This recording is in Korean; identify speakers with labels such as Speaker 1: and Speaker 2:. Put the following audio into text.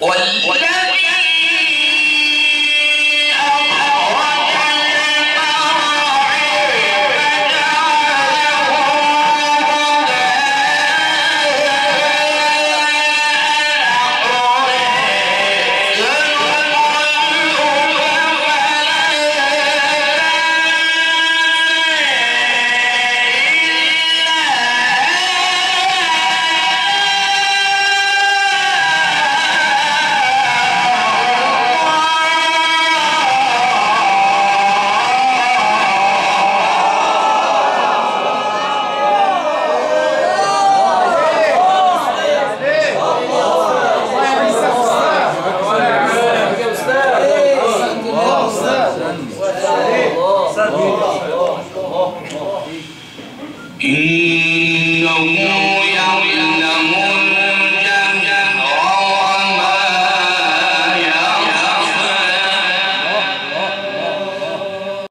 Speaker 1: 我我。 어, 어, 어, 어. 음, 음, 음.